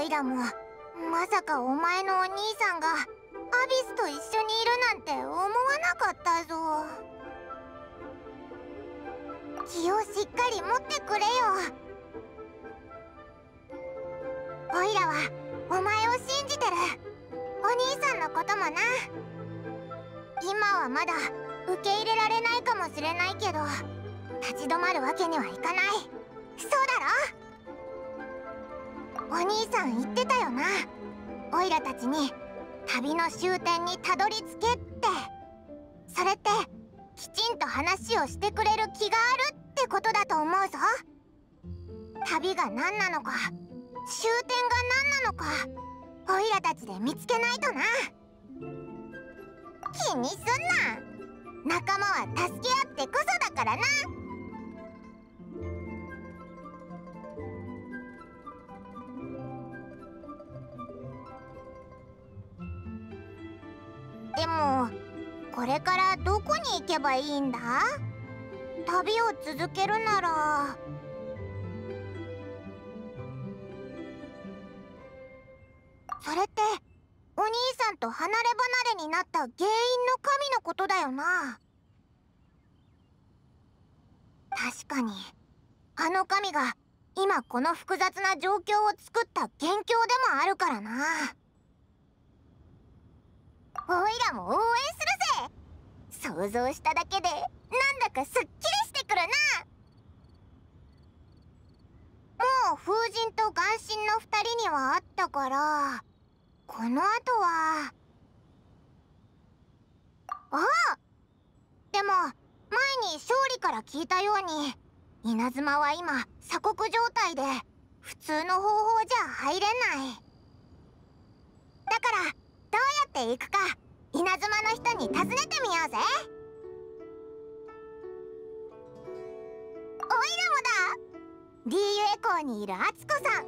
オイラもまさかお前のお兄さんがアビスと一緒にいるなんて思わなかったぞ。気をしっかり持ってくれよ。オイラはお前を信じてる。お兄さんのこともな。今はまだ受け入れられないかもしれないけど立ち止まるわけにはいかない。そうだろ？お兄さん言ってたよな。オイラたちに旅の終点にたどり着けって。それってきちんと話をしてくれる気があるってことだと思うぞ。旅が何なのか終点が何なのかオイラたちで見つけないとな。気にすんな。仲間は助け合ってこそだからな。でもこれからどこに行けばいいんだ？旅を続けるなら。それってお兄さんと離れ離れになった原因の神のことだよな。確かにあの神が今この複雑な状況を作った元凶でもあるからな。おいらも応援するぜ想像しただけでなんだかすっきりしてくるな。もう風神と眼神の2人にはあったから。この後はあでも前に勝利から聞いたように稲妻は今鎖国状態で普通の方法じゃ入れない。だからどうやって行くか稲妻の人に尋ねてみようぜ。おいらもだ。DU エコーにいる敦子さん。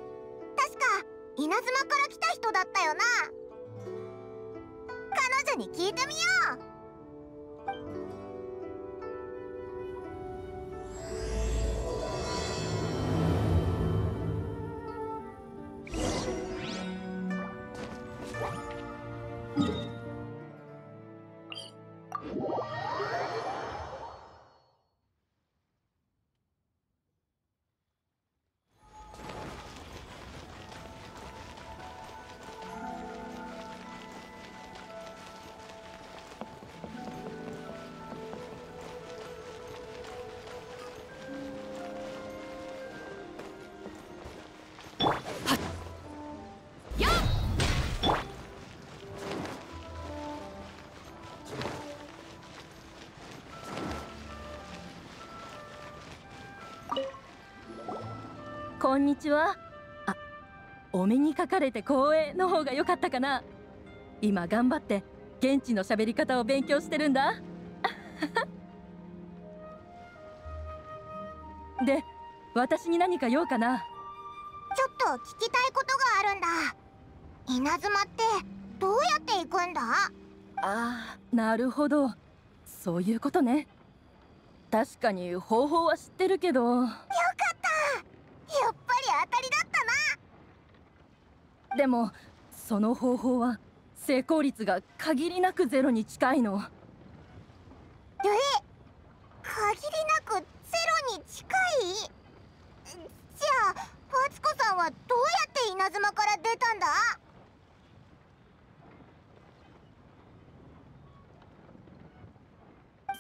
確か稲妻から来た人だったよな。彼女に聞いてみよう。こんにちは。あお目にかかれて光栄の方が良かったかな。今頑張って現地の喋り方を勉強してるんだ。で私に何か用かな？ちょっと聞きたいことがあるんだ。稲妻ってどうやって行くんだ？あーなるほど。そういうことね。確かに方法は知ってるけど当たりだったな。でもその方法は成功率が限りなくゼロに近いの。え限りなくゼロに近い？じゃあマツコさんはどうやって稲妻から出たんだ？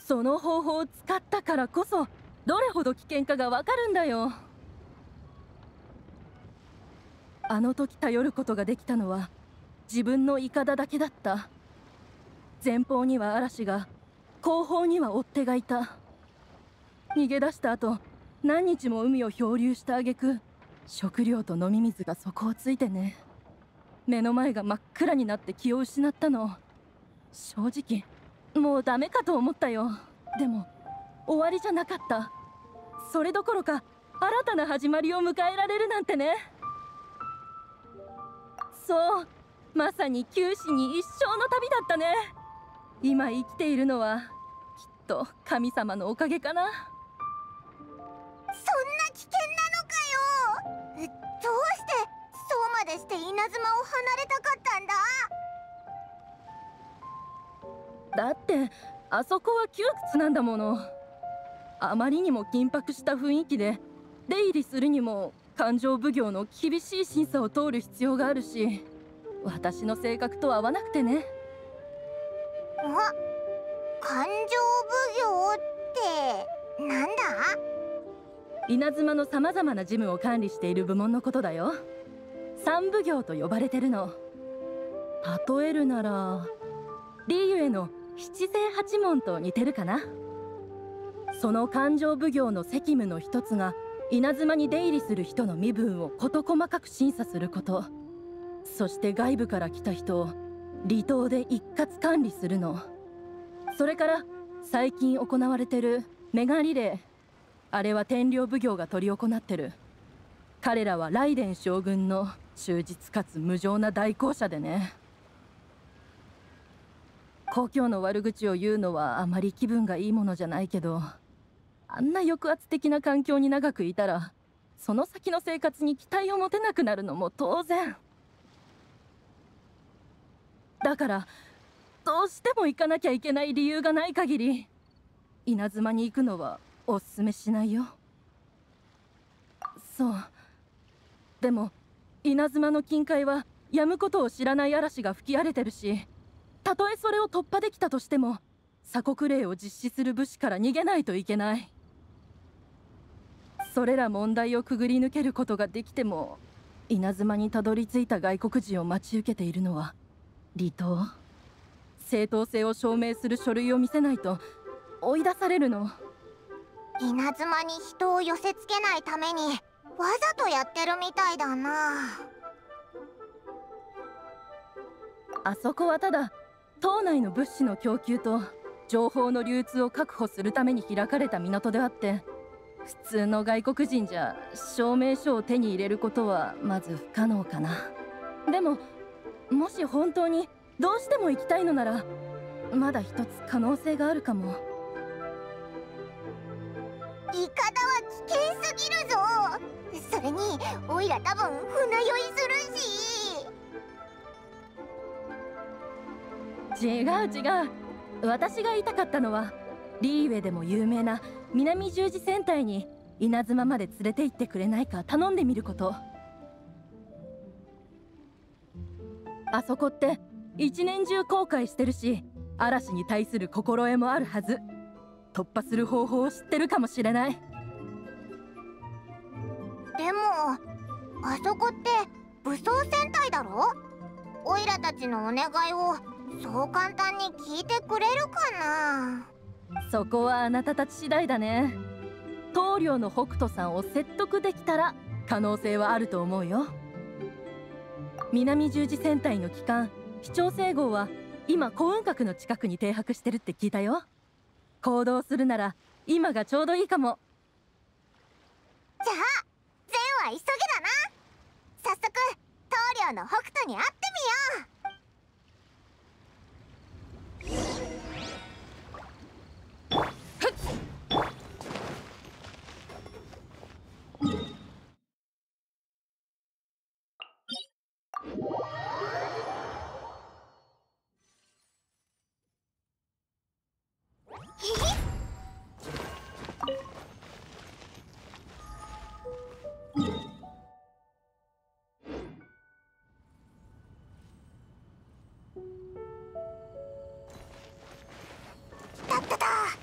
その方法を使ったからこそどれほど危険かがわかるんだよあの時頼ることができたのは自分のイカダだけだった。前方には嵐が後方には追っ手がいた。逃げ出した後何日も海を漂流した挙句食料と飲み水が底をついてね。目の前が真っ暗になって気を失ったの。正直もうダメかと思ったよ。でも終わりじゃなかった。それどころか新たな始まりを迎えられるなんてね。そう。まさに九死に一生の旅だったね。今生きているのはきっと神様のおかげかな。そんな危険なのかよ。えどうしてそうまでして稲妻を離れたかったんだ？だってあそこは窮屈なんだもの。あまりにも緊迫した雰囲気で出入りするにも勘定奉行の厳しい審査を通る必要があるし私の性格と合わなくてね。あ勘定奉行ってなんだ？稲妻のさまざまな事務を管理している部門のことだよ。三奉行と呼ばれてるの。例えるならリーユへの七世八門と似てるかな。その勘定奉行の責務の一つが稲妻に出入りする人の身分を事細かく審査すること。そして外部から来た人を離島で一括管理するの。それから最近行われてるメガリレー。あれは天領奉行が執り行ってる。彼らは雷電将軍の忠実かつ無情な代行者でね。故郷の悪口を言うのはあまり気分がいいものじゃないけどあんな抑圧的な環境に長くいたらその先の生活に期待を持てなくなるのも当然。だからどうしても行かなきゃいけない理由がない限り稲妻に行くのはおすすめしないよ。そう。でも稲妻の近海はやむことを知らない嵐が吹き荒れてるしたとえそれを突破できたとしても鎖国令を実施する武士から逃げないといけない。それら問題をくぐり抜けることができても稲妻にたどり着いた外国人を待ち受けているのは離島。正当性を証明する書類を見せないと追い出されるの。稲妻に人を寄せつけないためにわざとやってるみたいだな。あそこはただ島内の物資の供給と情報の流通を確保するために開かれた港であって普通の外国人じゃ証明書を手に入れることはまず不可能かな。でももし本当にどうしても行きたいのならまだ一つ可能性があるかも。イカダは危険すぎるぞ。それにオイラ多分船酔いするし。違う違う。私が言いたかったのはリーウェでも有名な南十字戦隊に稲妻まで連れて行ってくれないか頼んでみること。あそこって一年中後悔してるし嵐に対する心得もあるはず。突破する方法を知ってるかもしれない。でもあそこって武装戦隊だろ？オイラたちのお願いをそう簡単に聞いてくれるかな？そこはあなたたち次第だね。棟梁の北斗さんを説得できたら可能性はあると思うよ。南十字戦隊の機関市長整合は今幸運閣の近くに停泊してるって聞いたよ。行動するなら今がちょうどいいかも。じゃあ善は急げだな。早速棟梁の北斗に会ってみよう。だった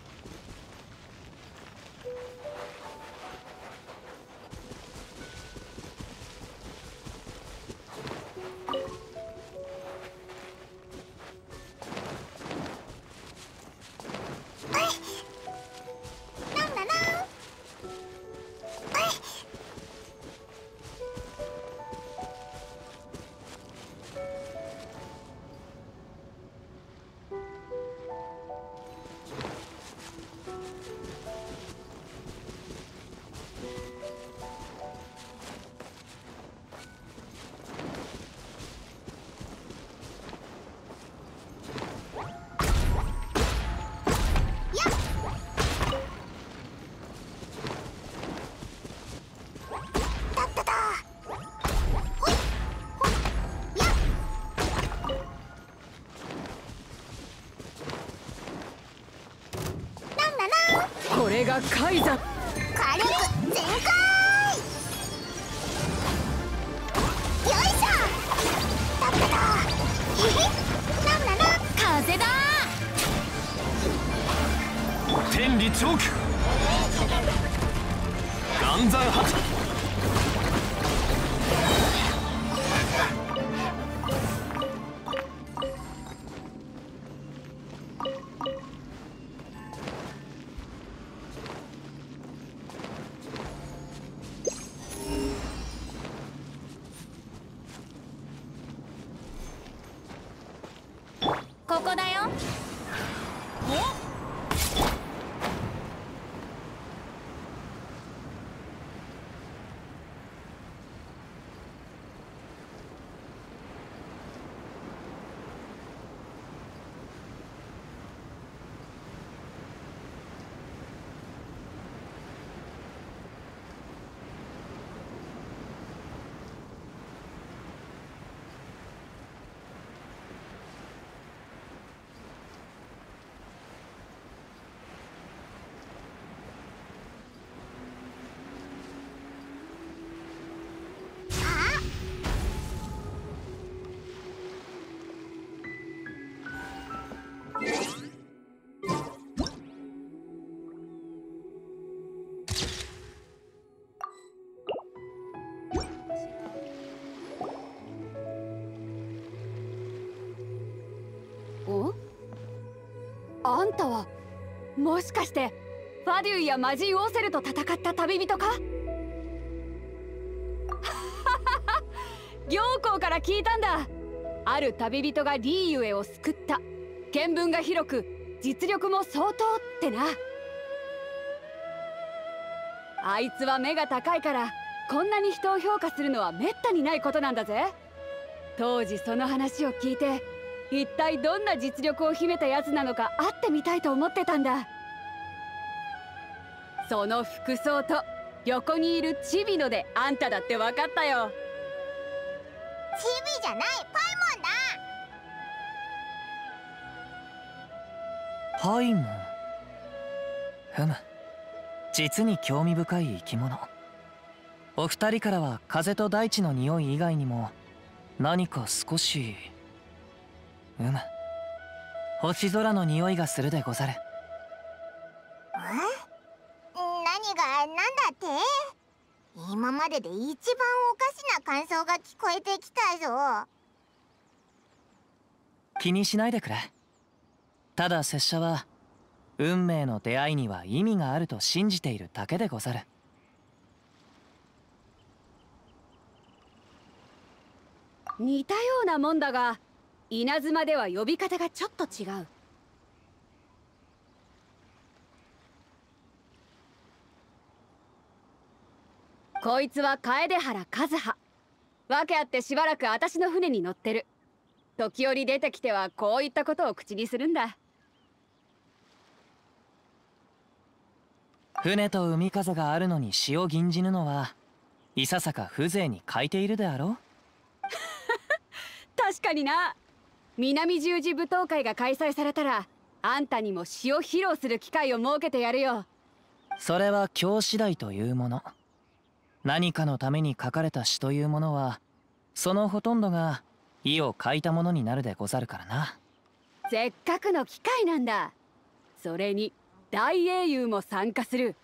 がカイあんたはもしかしてファデュイやマジー・オーセルと戦った旅人か？行幸から聞いたんだ。ある旅人がリーユエを救った。見聞が広く実力も相当ってな。あいつは目が高いからこんなに人を評価するのはめったにないことなんだぜ。当時その話を聞いて一体どんな実力を秘めたやつなのか会ってみたいと思ってたんだ。その服装と横にいるチビノであんただって分かったよ。チビじゃないパイモンだ。パイモン？ふむ。実に興味深い生き物。お二人からは風と大地の匂い以外にも何か少しうむ星空の匂いがするでござる。何が何だって？今までで一番おかしな感想が聞こえてきたぞ。気にしないでくれ。ただ拙者は運命の出会いには意味があると信じているだけでござる。似たようなもんだが稲妻では呼び方がちょっと違う。こいつは楓原和葉訳あってしばらく私の船に乗ってる。時折出てきてはこういったことを口にするんだ。船と海風があるのに詩を吟じぬのはいささか風情に欠いているであろう？確かにな南十字舞踏会が開催されたらあんたにも詩を披露する機会を設けてやるよ。それは今日次第というもの。何かのために書かれた詩というものはそのほとんどが意を書いたものになるでござるからな。せっかくの機会なんだ。それに大英雄も参加する。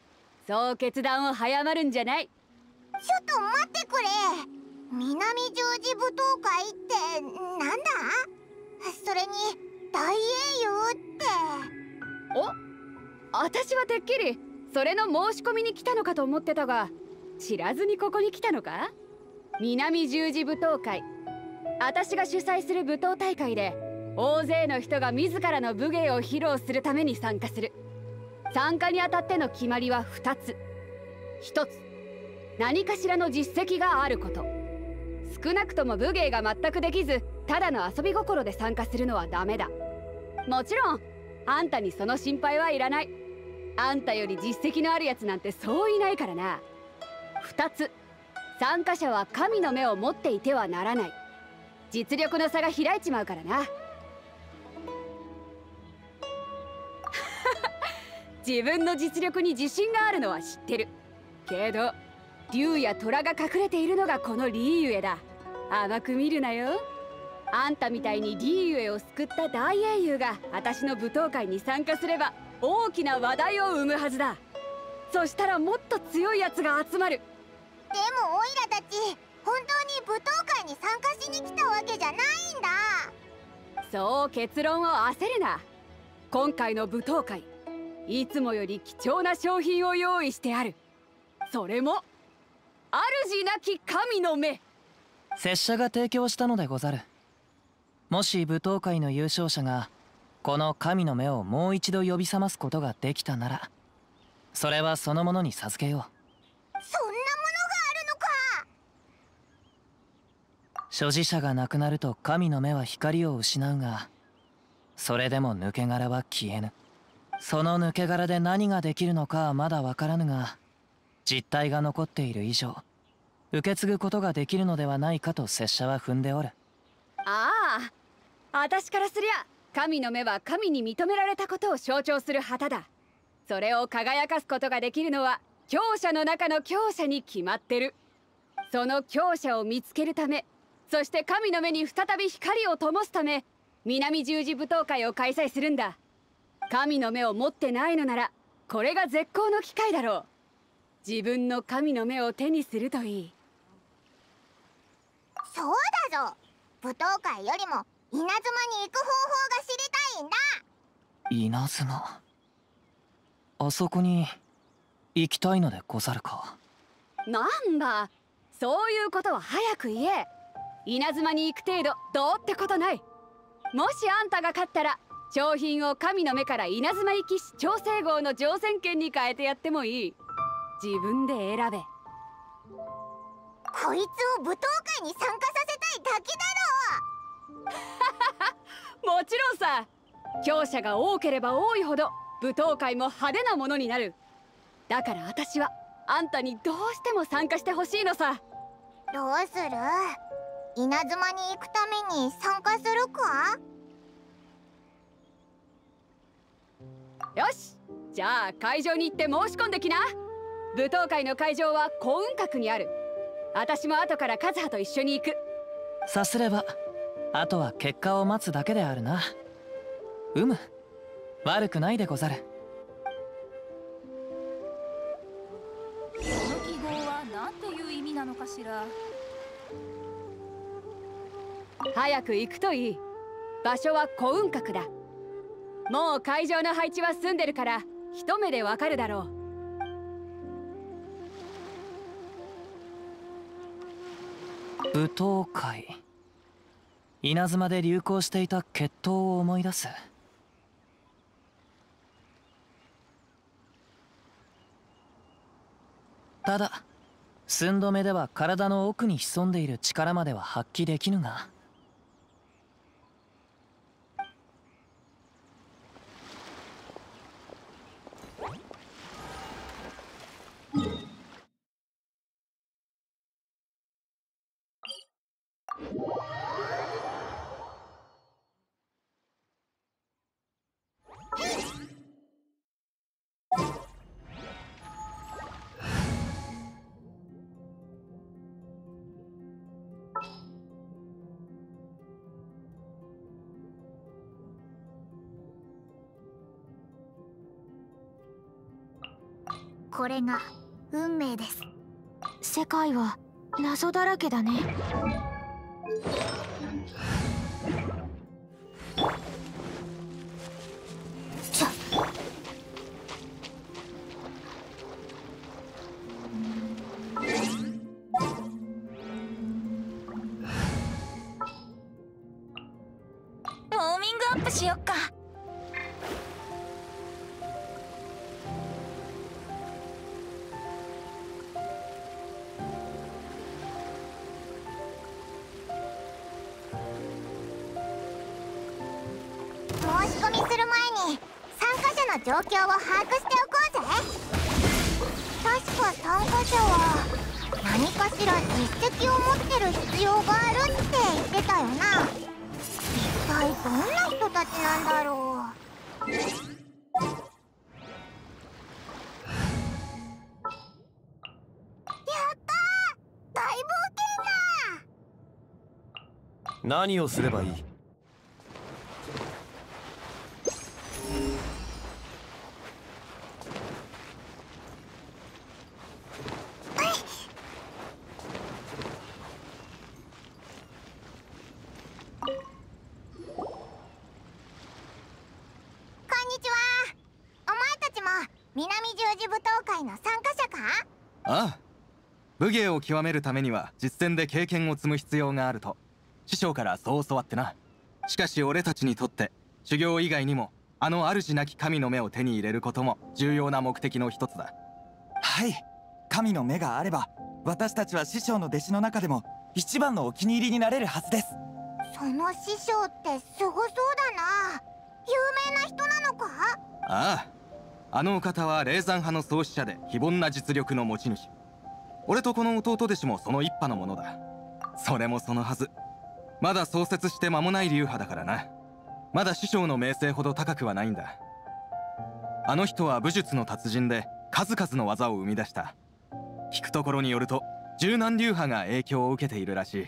そう決断を早まるんじゃない。ちょっと待ってくれ。南十字舞踏会ってなんだ？それに大英雄って。お？私はてっきりそれの申し込みに来たのかと思ってたが知らずにここに来たのか？南十字舞踏会。私が主催する舞踏大会で大勢の人が自らの武芸を披露するために参加する。参加にあたっての決まりは2つ。1つ何かしらの実績があること。少なくとも武芸が全くできずただの遊び心で参加するのはダメだ。もちろんあんたにその心配はいらない。あんたより実績のあるやつなんてそういないからな。2つ参加者は神の目を持っていてはならない。実力の差が開いちまうからな。自分の実力に自信があるのは知ってる。けど竜や虎が隠れているのがこのリーユエだ。甘く見るなよ。あんたみたいにリーユエを救った大英雄が私の舞踏会に参加すれば大きな話題を生むはずだ。そしたらもっと強いやつが集まる。でもオイラたち本当に舞踏会に参加しに来たわけじゃないんだ。そう結論を焦るな。今回の舞踏会いつもより貴重な商品を用意してある。それも主なき神の目。拙者が提供したのでござるもし舞踏会の優勝者がこの神の目をもう一度呼び覚ますことができたならそれはそのものに授けよう。そんなものがあるのか。所持者が亡くなると神の目は光を失うがそれでも抜け殻は消えぬ。その抜け殻で何ができるのかはまだわからぬが実体が残っている以上受け継ぐことができるのではないかと拙者は踏んでおる。ああ私からすりゃ神の目は神に認められたことを象徴する旗だ。それを輝かすことができるのは強者の中の強者に決まってる。その強者を見つけるためそして神の目に再び光を灯すため南十字舞踏会を開催するんだ。神の目を持ってないのならこれが絶好の機会だろう。自分の神の目を手にするといい。そうだぞ。舞踏会よりも稲妻に行く方法が知りたいんだ。稲妻？あそこに行きたいのでござるか？なんだ。そういうことは早く言え。稲妻に行く程度どうってことない。もしあんたが勝ったら商品を神の目から稲妻行きし調整号の乗船券に変えてやってもいい。自分で選べ。こいつを舞踏会に参加させたいだけだもちろんさ。強者が多ければ多いほど舞踏会も派手なものになる。だから私はあんたにどうしても参加してほしいのさ。ろどうする？稲妻に行くために参加するか？よし。じゃあ会場に行って申し込んできな。舞踏会の会場は幸運閣にある。私も後から和葉と一緒に行く。さすればあとは結果を待つだけであるな。うむ。悪くないでござる。この記号は何ていう意味なのかしら？早く行くといい。場所は幸運閣だ。もう会場の配置は済んでるから一目でわかるだろう。舞踏会稲妻で流行していた決闘を思い出す。ただ寸止めでは体の奥に潜んでいる力までは発揮できぬがこれが運命です。世界は謎だらけだね。ちら実績を持ってる必要があるって言ってたよな。一体どんな人たちなんだろう。やった大冒険だ何をすればいい？芸を極めるためには実践で経験を積む必要があると。師匠からそう教わってな。しかし俺たちにとって修行以外にもあの主なき神の目を手に入れることも重要な目的の一つだ。はい。神の目があれば私たちは師匠の弟子の中でも一番のお気に入りになれるはずです。その師匠ってすごそうだな。有名な人なのか？ああ。あのお方は霊山派の創始者で非凡な実力の持ち主俺とこの弟弟子もその一派のものだ。それもそのはず。まだ創設して間もない流派だからな。まだ師匠の名声ほど高くはないんだ。あの人は武術の達人で数々の技を生み出した。聞くところによると柔軟流派が影響を受けているらしい。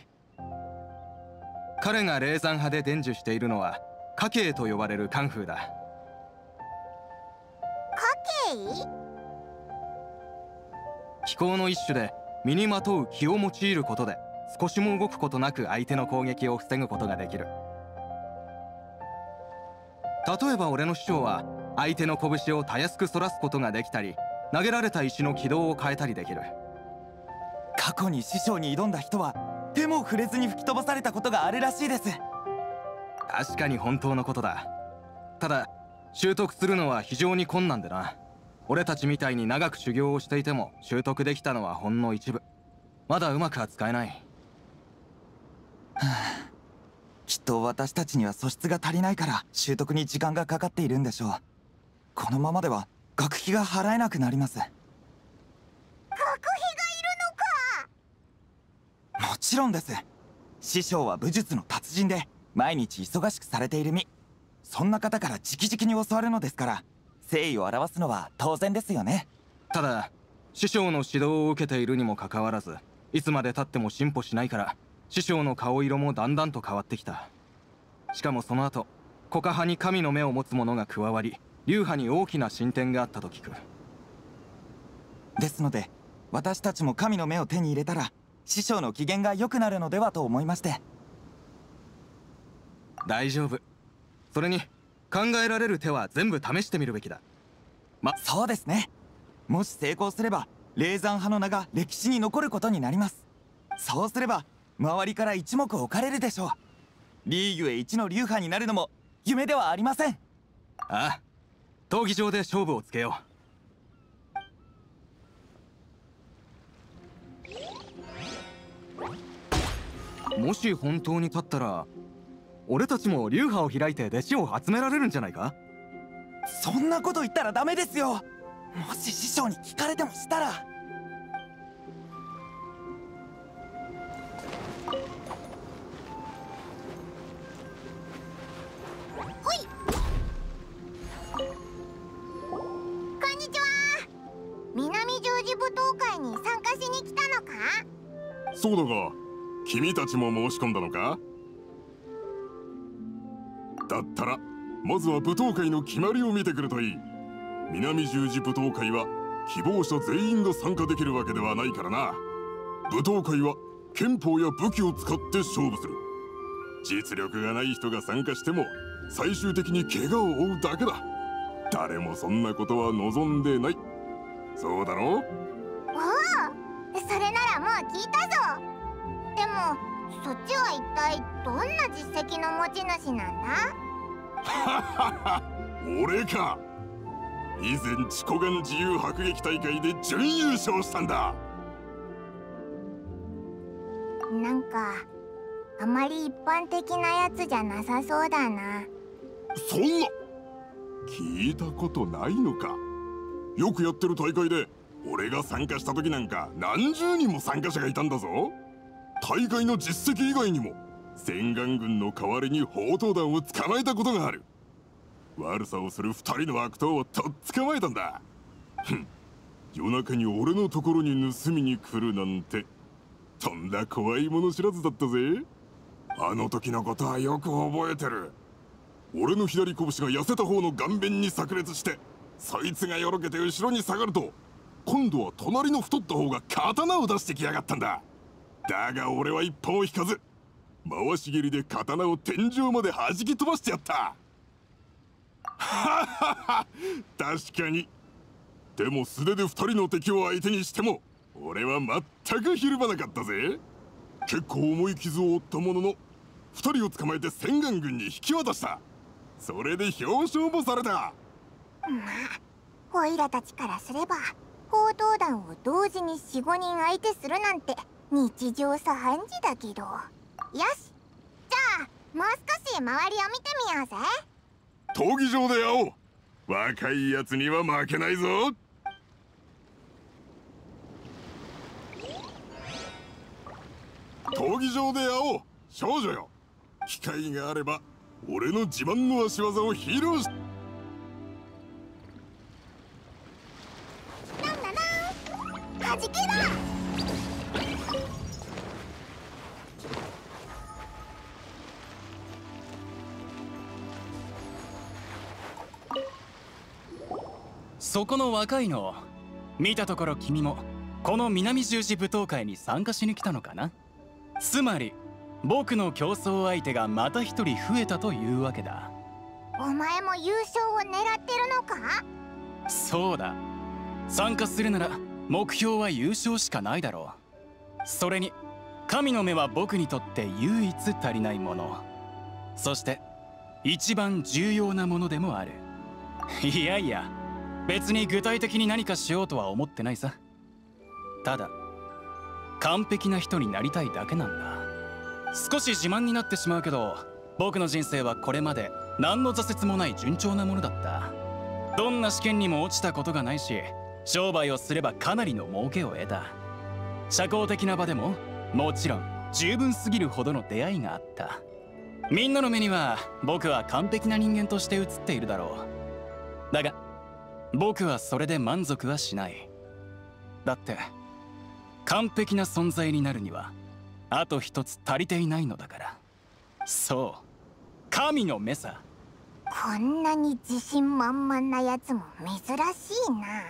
彼が霊山派で伝授しているのは家系と呼ばれるカンフーだ。家計気候の一種で身にまとう気を用いることで少しも動くことなく相手の攻撃を防ぐことができる。例えば俺の師匠は相手の拳をたやすく反らすことができたり投げられた石の軌道を変えたりできる。過去に師匠に挑んだ人は手も触れずに吹き飛ばされたことがあるらしいです。確かに本当のことだ。ただ習得するのは非常に困難でな俺たちみたいに長く修行をしていても習得できたのはほんの一部。まだうまくは使えない。きっと私たちには素質が足りないから習得に時間がかかっているんでしょう。このままでは学費が払えなくなります。学費がいるのか！もちろんです。師匠は武術の達人で毎日忙しくされている身。そんな方から直々に教わるのですから誠意を表すのは当然ですよね。ただ師匠の指導を受けているにもかかわらずいつまでたっても進歩しないから師匠の顔色もだんだんと変わってきた。しかもその後コカ派に神の目を持つ者が加わり流派に大きな進展があったと聞く。ですので私たちも神の目を手に入れたら師匠の機嫌が良くなるのではと思いまして。大丈夫。それに考えられる手は全部試してみるべきだ。そうですね。もし成功すれば霊山派の名が歴史に残ることになります。そうすれば周りから一目置かれるでしょう。リーグへ一の流派になるのも夢ではありません。ああ闘技場で勝負をつけよう。もし本当に勝ったら俺たちも流派を開いて弟子を集められるんじゃないか？そんなこと言ったらダメですよ。もし師匠に聞かれてもしたら。ほい。こんにちは。南十字舞踏会に参加しに来たのか？そうだが君たちも申し込んだのか？だったらまずは舞踏会の決まりを見てくるといい。南十字舞踏会は希望者全員が参加できるわけではないからな。舞踏会は憲法や武器を使って勝負する。実力がない人が参加しても最終的に怪我を負うだけだ。誰もそんなことは望んでない。そうだろう？おおそれならもう聞いたぞ。でもそっちは一体どんな実績の持ち主なんだ？俺か。以前チコガン自由迫撃大会で準優勝したんだ。なんかあまり一般的なやつじゃなさそうだな。そんな。聞いたことないのか。よくやってる大会で俺が参加した時なんか何十人も参加者がいたんだぞ大会の実績以外にも洗顔軍の代わりに砲刀弾を捕まえたことがある。悪さをする二人の悪党をとっ捕まえたんだ。ふん。夜中に俺のところに盗みに来るなんてとんだ怖いもの知らずだったぜ。あの時のことはよく覚えてる。俺の左拳が痩せた方の顔面に炸裂してそいつがよろけて後ろに下がると今度は隣の太った方が刀を出してきやがったんだ。だが俺は一歩も引かず回し蹴りで刀を天井まで弾き飛ばしてやった。ははは確かに。でも素手で二人の敵を相手にしても俺は全くひるまなかったぜ。結構重い傷を負ったものの二人を捕まえて千眼軍に引き渡した。それで表彰もされた。まあオイラたちからすれば報道団を同時に45人相手するなんて。日常茶飯事だけど。よし。じゃあもう少し周りを見てみようぜ。闘技場で会おう。若いやつには負けないぞ。闘技場で会おう。少女よ。機会があれば俺の自慢の足技を披露し。なんだなはじけろそこの若いの。見たところ君もこの南十字舞踏会に参加しに来たのかな？つまり僕の競争相手がまた一人増えたというわけだ。お前も優勝を狙ってるのか？そうだ。参加するなら目標は優勝しかないだろう。それに神の目は僕にとって唯一足りないもの。そして一番重要なものでもある。いやいや別に具体的に何かしようとは思ってないさ。ただ完璧な人になりたいだけなんだ。少し自慢になってしまうけど僕の人生はこれまで何の挫折もない順調なものだった。どんな試験にも落ちたことがないし商売をすればかなりの儲けを得た。社交的な場でももちろん十分すぎるほどの出会いがあった。みんなの目には僕は完璧な人間として映っているだろう。だが僕はそれで満足はしない。だって完璧な存在になるにはあと一つ足りていないのだから。そう。神の目さ。こんなに自信満々なやつも珍しいな。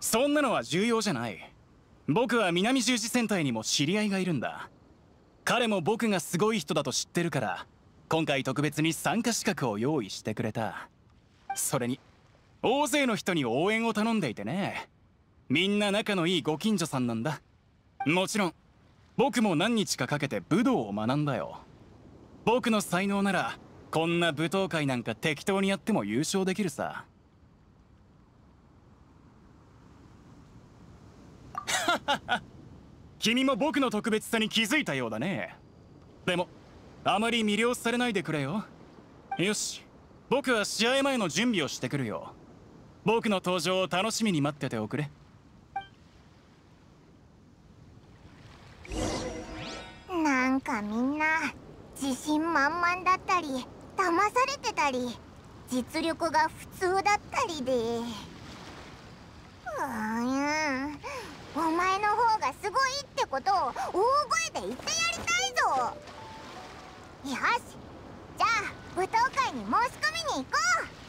そんなのは重要じゃない。僕は南十字戦隊にも知り合いがいるんだ。彼も僕がすごい人だと知ってるから今回特別に参加資格を用意してくれた。それに大勢の人に応援を頼んでいてね。みんな仲のいいご近所さんなんだ。もちろん僕も何日かかけて武道を学んだよ。僕の才能ならこんな舞踏会なんか適当にやっても優勝できるさ。君も僕の特別さに気づいたようだね。でもあまり魅了されないでくれよ。よし僕は試合前の準備をしてくるよ。僕の登場を楽しみに待ってておくれ。なんかみんな自信満々だったり騙されてたり実力が普通だったりで。うーん。お前の方がすごいってことを大声で言ってやりたいぞ。よし。じゃあ舞踏会に申し込みに行こう。